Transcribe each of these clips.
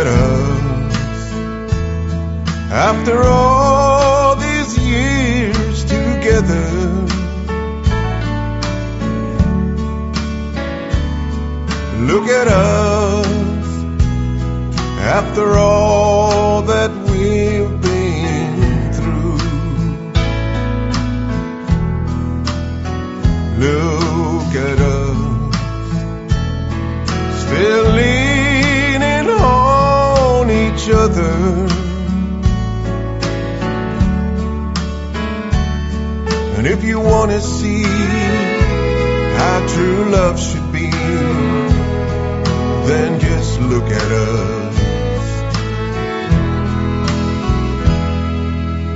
at us after all these years together. Look at us after all that we've been through. Look at other. And if you want to see how true love should be, then just look at us.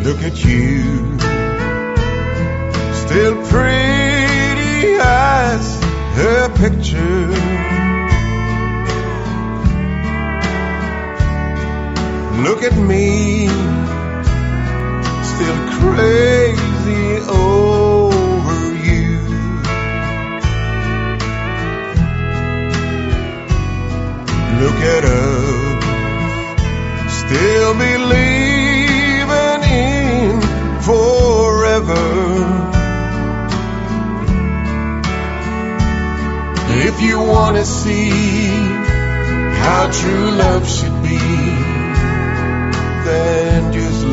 Look at you, still pretty as her picture. Look at me, still crazy over you. Look at us, still believing in forever. If you want to see how true love should be, then just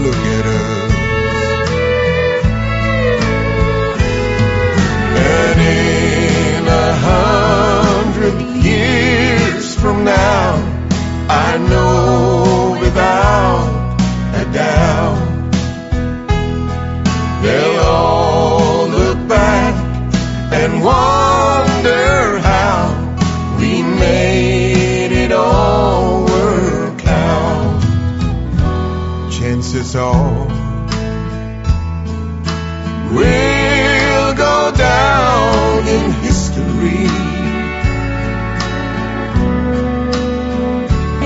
Chances we'll go down in history.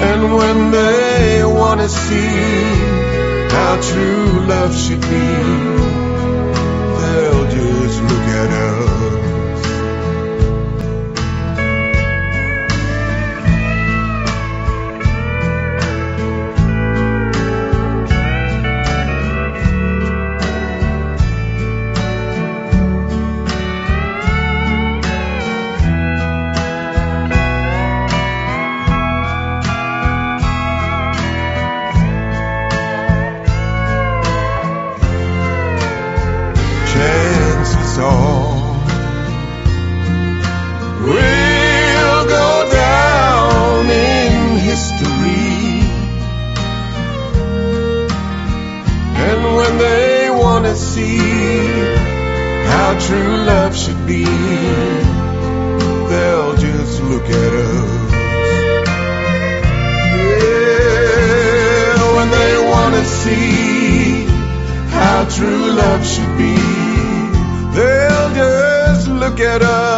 And when they want to see how true love should be, chances we'll go down in history. And when they want to see how true love should be, they'll just look at us. Yeah, when they want to see how true love should be. They'll